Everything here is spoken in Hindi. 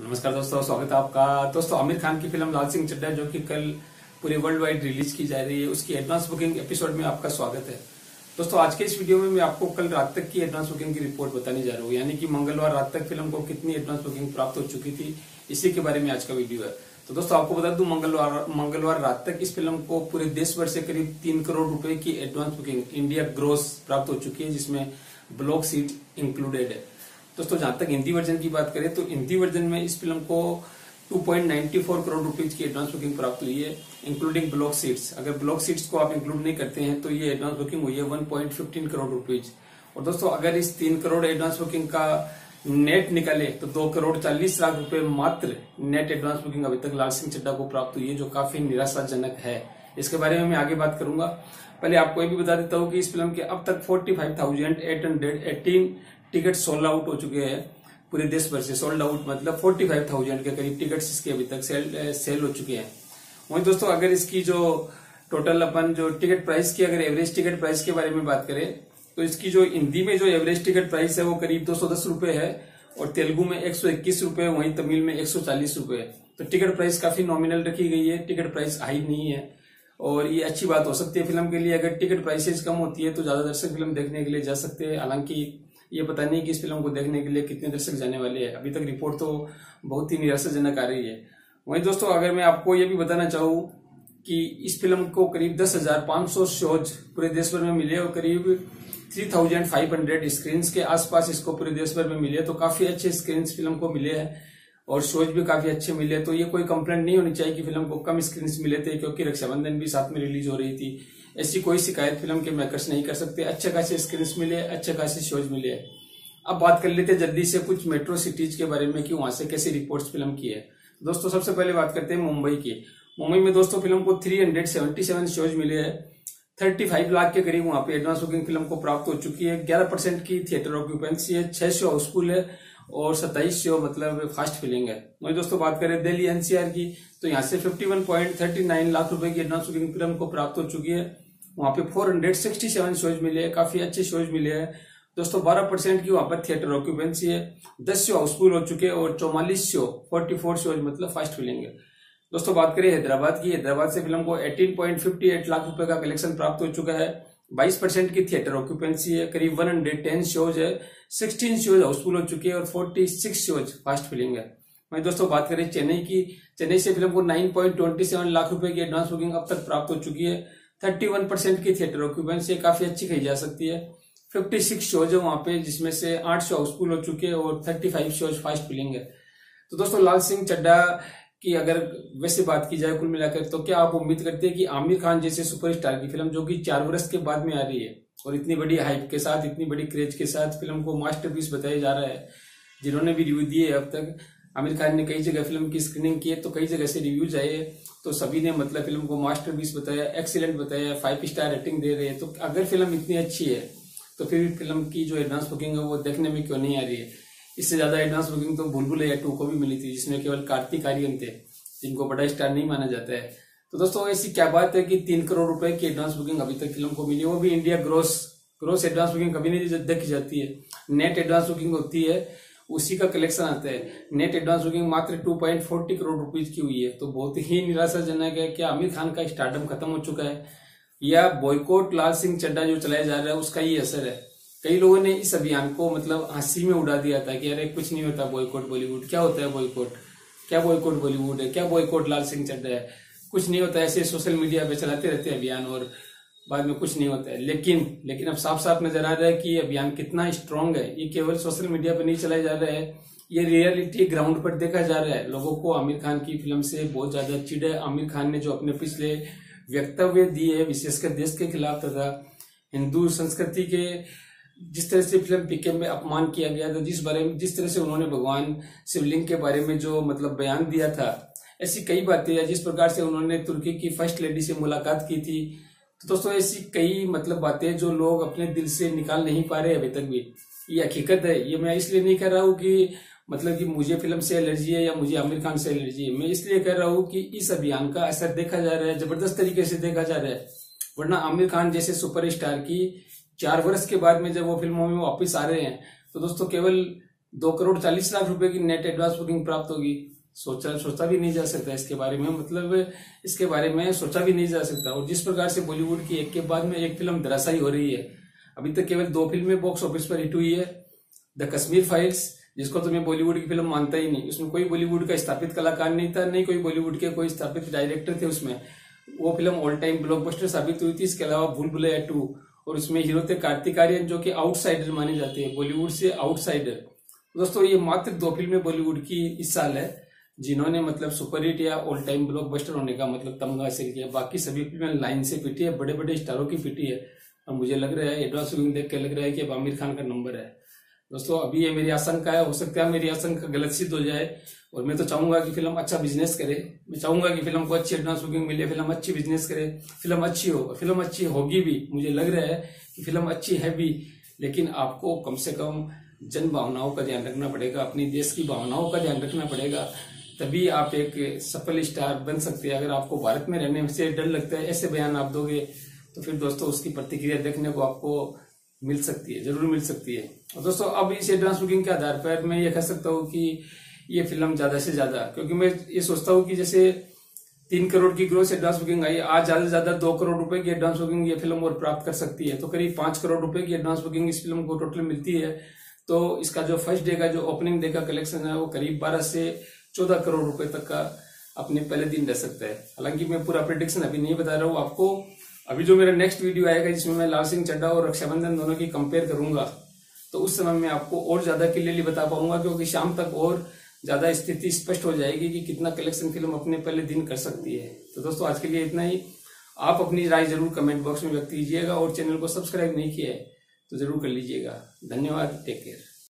नमस्कार दोस्तों, स्वागत है आपका। दोस्तों, आमिर खान की फ़िल्म लाल सिंह चड्डा जो कि कल पूरे वर्ल्ड वाइड रिलीज़ की जा रही है, उसकी एडवांस बुकिंग एपिसोड में आपका स्वागत है। दोस्तों, आज के इस वीडियो में मैं आपको कल रात तक की एडवांस बुकिंग की रिपोर्ट बताने जा रहा हूँ। यानी कि मंगलवार रात तक फ़िल्म को कितनी एडवांस बुकिंग प्राप्त हो चुकी थी, इसी के बारे में आज का वीडियो है। तो दोस्तों, आपको बता दूँ, मंगलवार मंगलवार रात तक इस फ़िल्म को पूरे देश भर से करीब तीन करोड़ रुपए की एडवांस बुकिंग इंडिया ग्रोस प्राप्त हो चुकी है, जिसमें ब्लॉक सीट इंक्लूडेड है। दोस्तों जहाँ तक हिंदी वर्जन की बात करें तो हिंदी वर्जन में इस फ़िल्म को 2.94 करोड़ रुपीज़ की एडवांस बुकिंग प्राप्त हुई है इंक्लूडिंग ब्लॉक सीट्स अगर ब्लॉक सीट्स को आप इंक्लूड नहीं करते हैं तो ये एडवांस बुकिंग हुई है 1.15 करोड़ रुपीज़ और दोस्तों अगर इस तीन करोड़ एडवांस बुकिंग का नेट निकले तो दो करोड़ चालीस लाख रुपए मात्र नेट एडवांस बुकिंग अभी तक लाल सिंह चड्डा को प्राप्त हुई है जो काफ़ी निराशाजनक है। इसके बारे में मैं आगे बात करूँगा। पहले आपको ये भी बता देता हूँ कि इस फ़िल्म के अब तक 45,818 टिकट सोल्ड आउट हो चुके हैं पूरे देश भर से। सोल्ड आउट मतलब फोर्टी फाइव थाउज़ेंड के करीब टिकट्स इसके अभी तक सेल सेल हो चुके हैं। वहीं दोस्तों, अगर इसकी जो टोटल अपन जो टिकट प्राइस की अगर एवरेज टिकट प्राइस के बारे में बात करें तो इसकी जो हिंदी में जो एवरेज टिकट प्राइस है वो करीब दो सौ दस रुपये है और तेलुगु में एक सौ इक्कीस वहीं तमिल में एक सौ चालीस रुपये तो टिकट प्राइस काफ़ी नॉमिनल रखी गई है टिकट प्राइस हाई नहीं है। और ये अच्छी बात हो सकती है फ़िल्म के लिए, अगर टिकट प्राइसेज कम होती है तो ज़्यादा दर्शक फ़िल्म देखने के लिए जा सकते हैं। हालाँकि ये पता नहीं कि इस फ़िल्म को देखने के लिए कितने दर्शक जाने वाले हैं। अभी तक रिपोर्ट तो बहुत ही निराशाजनक आ रही है। वहीं दोस्तों, अगर मैं आपको ये भी बताना चाहूँ कि इस फ़िल्म को करीब दस हज़ार पाँच सौ शोज़ पूरे देश भर में मिले और करीब three thousand five hundred screen के आसपास इसको पूरे देश भर में मिले तो काफ़ी अच्छे स्क्रीन फ़िल्म को मिले हैं और शोज़ भी काफ़ी अच्छे मिले तो ये कोई कंप्लेंट नहीं होनी चाहिए कि फ़िल्म को कम स्क्रीन मिले थे, क्योंकि रक्षाबंधन भी साथ में रिलीज़ हो रही थी। ऐसी कोई शिकायत फ़िल्म के मेकर्स नहीं कर सकते। अच्छे खासे स्क्रीन मिले, अच्छे खासे शोज़ मिले। अब बात कर लेते हैं जल्दी से कुछ मेट्रो सिटीज़ के बारे में कि वहाँ से कैसी रिपोर्ट्स फ़िल्म की है। दोस्तों, सबसे पहले बात करते हैं मुंबई की। मुंबई में दोस्तों फ़िल्म को 377 शोज़ मिले हैं। 35 लाख के करीब वहाँ पे एडवांस बुकिंग फ़िल्म को प्राप्त हो चुकी है। 11 परसेंट की थिएटर ऑक्यूपेंसी है, छह शो हाउसफुल है और सत्ताईस शो मतलब फास्ट फिलिंग है। वही दोस्तों बात करें दिल्ली एनसीआर की तो यहाँ से 51.39 लाख रुपए की एडवांस बुकिंग फ़िल्म को प्राप्त हो चुकी है। वहाँ पे 467 शोज़ मिले हैं, काफ़ी अच्छे शोज़ मिले हैं। दोस्तों 12 परसेंट की वहाँ पर थिएटर ऑक्यूपेंसी है। 10 शो हाउसफुल हो चुके हैं और चौवालीस शो 44 शोज़ मतलब फास्ट फिलिंग है। दोस्तों, बात करें हैदराबाद की, हैदराबाद से फ़िल्म को 18.58 लाख रुपए का कलेक्शन प्राप्त हो चुका है। 22 परसेंट की थिएटर ऑक्यूपेंसी है, करीब 110 शोज़ है। 16 शोज़ हाउसफुल हो चुके हैं और 46 शोज़ फास्ट फिलिंग है। वहीं दोस्तों, बात करें चेन्नई की, चेन्नई से फ़िल्म को 9.27 लाख रुपए की एडवांस बुकिंग अब तक प्राप्त हो चुकी है। 31 परसेंट की थिएटर ऑक्यूपेंसी काफ़ी अच्छी कही जा सकती है। 56 शोज़ है वहाँ पे, जिसमें से आठ शो हाउसफुल हो चुके हैं और 35 शोज़ फास्ट फिलिंग है। तो दोस्तों, लाल सिंह चड्डा की अगर वैसे बात की जाए कुल मिलाकर तो क्या आप उम्मीद करते हैं कि आमिर खान जैसे सुपरस्टार की फ़िल्म जो कि चार वर्ष के बाद में आ रही है और इतनी बड़ी हाइप के साथ, इतनी बड़ी क्रेज के साथ फ़िल्म को मास्टरपीस बताया जा रहा है, जिन्होंने भी रिव्यू दिए अब तक आमिर खान ने कई जगह फ़िल्म की स्क्रीनिंग की है तो कई जगह से रिव्यूज़ आए तो सभी ने मतलब फ़िल्म को मास्टरपीस बताया एक्सीलेंट बताया फाइव स्टार रेटिंग दे रहे हैं। तो अगर फ़िल्म इतनी अच्छी है तो फिर फ़िल्म की जो एडवांस बुकिंग है, वो देखने में क्यों नहीं आ रही है? इससे ज़्यादा एडवांस बुकिंग तो भूलभुल या टू को भी मिली थी, जिसमें केवल कार्तिक आर्यन थे, जिनको बड़ा स्टार नहीं माना जाता है। तो दोस्तों, ऐसी क्या बात है कि तीन करोड़ रुपए की एडवांस बुकिंग अभी तक फ़िल्म को मिली वो भी India gross gross advance booking कभी नहीं देखी जाती है। नेट एडवांस बुकिंग होती है। उसी का कलेक्शन आता है। नेट एडवांस बुकिंग मात्र 2.40 करोड़ रुपीज़ की हुई है। तो बहुत ही निराशाजनक है कि आमिर खान का स्टार्टअप खत्म हो चुका है। या बॉयकॉट लाल सिंह चड्डा जो चलाया जा रहा है, उसका ही असर है। कई लोगों ने इस अभियान को मतलब हँसी में उड़ा दिया था कि अरे, कुछ नहीं होता बॉयकॉट बॉलीवुड क्या होता है बॉयकॉट क्या बॉयकॉट बॉलीवुड है? क्या बॉयकॉट लाल सिंह चड्डा है? कुछ नहीं होता, ऐसे सोशल मीडिया पे चलाते रहते अभियान और बाद में कुछ नहीं होता है। लेकिन लेकिन अब साफ़ साफ़ नज़र आ रहा है कि अभियान कितना स्ट्रांग है। ये केवल सोशल मीडिया पर नहीं चलाया जा रहा है। ये रियलिटी ग्राउंड पर देखा जा रहा है। लोगों को आमिर खान की फ़िल्म से बहुत ज़्यादा चिड़ है। आमिर खान ने जो अपने पिछले वक्तव्य दिए विशेषकर देश के खिलाफ तथा हिंदू संस्कृति के जिस तरह से फ़िल्म पीके में अपमान किया गया था, जिस बारे में, जिस तरह से उन्होंने भगवान शिवलिंग के बारे में जो मतलब बयान दिया था, ऐसी कई बातें जिस प्रकार से उन्होंने तुर्की की फ़र्स्ट लेडी से मुलाकात की थी तो दोस्तों, ऐसी कई मतलब बातें जो लोग अपने दिल से निकाल नहीं पा रहे अभी तक भी। ये हकीकत है। ये मैं इसलिए नहीं कह रहा हूँ कि मतलब कि मुझे फ़िल्म से एलर्जी है या मुझे आमिर खान से एलर्जी है। मैं इसलिए कह रहा हूँ कि इस अभियान का असर देखा जा रहा है, ज़बरदस्त तरीके से देखा जा रहा है। वरना आमिर खान जैसे सुपरस्टार की चार वर्ष के बाद में जब वो फ़िल्मों में वापिस आ रहे हैं तो दोस्तों, केवल दो करोड़ चालीस लाख रुपए की नेट एडवांस बुकिंग प्राप्त होगी। सोचा सोचा भी नहीं जा सकता इसके बारे में मतलब इसके बारे में सोचा भी नहीं जा सकता। और जिस प्रकार से बॉलीवुड की एक के बाद में एक फ़िल्म धराशाई हो रही है, अभी तक केवल दो फ़िल्में बॉक्स ऑफ़िस पर हिट हुई है द कश्मीर फाइल्स जिसको तो मैं बॉलीवुड की फ़िल्म मानता ही नहीं। उसमें कोई बॉलीवुड का स्थापित कलाकार नहीं था, नहीं कोई बॉलीवुड के कोई स्थापित डायरेक्टर थे उसमें। वो फ़िल्म ऑल टाइम ब्लॉकबस्टर साबित हुई थी। इसके अलावा भूल भुलैया टू और उसमें हीरो थे कार्तिक आर्यन, जो कि आउटसाइडर माने जाते हैं बॉलीवुड से आउटसाइडर दोस्तों, ये मात्र दो फ़िल्में बॉलीवुड की इस साल है। जिन्होंने मतलब सुपर हिट या ऑल टाइम ब्लॉकबस्टर होने का मतलब तमगा हासिल किया। बाकी सभी फ़िल्में लाइन से पिटी है बड़े बड़े स्टारों की पिटी है। और मुझे लग रहा है एडवांस बुकिंग देख के लग रहा है कि अब आमिर खान का नंबर है। दोस्तों, अभी ये मेरी आशंका है, हो सकता है मेरी आशंका गलत सिद्ध हो जाए। और मैं तो चाहूँगा कि फ़िल्म अच्छा बिज़नेस करे। मैं चाहूँगा कि फ़िल्म को अच्छी एडवांस बुकिंग मिले, फ़िल्म अच्छी बिज़नेस करे। फ़िल्म अच्छी हो, फ़िल्म अच्छी होगी भी। मुझे लग रहा है कि फ़िल्म अच्छी है भी। लेकिन आपको कम से कम जन भावनाओं का ध्यान रखना पड़ेगा, अपनी देश की भावनाओं का ध्यान रखना पड़ेगा। तभी आप एक सफल स्टार बन सकते हैं। अगर आपको भारत में रहने से डर लगता है, ऐसे बयान आप दोगे तो फिर दोस्तों उसकी प्रतिक्रिया देखने को आपको मिल सकती है, ज़रूर मिल सकती है। और दोस्तों, अब इस एडवांस बुकिंग के आधार पर मैं ये कह सकता हूँ कि ये फ़िल्म ज़्यादा से ज़्यादा, क्योंकि मैं ये सोचता हूँ कि जैसे तीन करोड़ की ग्रोस एडवांस बुकिंग आई, आज ज़्यादा से ज़्यादा दो करोड़ रुपए की एडवांस बुकिंग ये फ़िल्म और प्राप्त कर सकती है। तो करीब पाँच करोड़ रुपए की एडवांस बुकिंग इस फ़िल्म को टोटल मिलती है। तो इसका जो फ़र्स्ट डे का जो ओपनिंग डे का कलेक्शन है, वो करीब बारह से चौदह करोड़ रुपए तक का अपने पहले दिन रह सकता है। हालाँकि मैं पूरा प्रिडिक्शन अभी नहीं बता रहा हूँ आपको। अभी जो मेरा नेक्स्ट वीडियो आएगा, जिसमें मैं लाल सिंह चड्डा और रक्षाबंधन दोनों की कंपेयर करूँगा तो उस समय मैं आपको और ज़्यादा क्लियरली बता पाऊँगा, क्योंकि शाम तक और ज़्यादा स्थिति स्पष्ट हो जाएगी कि कितना कलेक्शन फ़िल्म अपने पहले दिन कर सकती है। तो दोस्तों, आज के लिए इतना ही। आप अपनी राय ज़रूर कमेंट बॉक्स में व्यक्त कीजिएगा और चैनल को सब्सक्राइब नहीं किया है तो ज़रूर कर लीजिएगा। धन्यवाद टेक केयर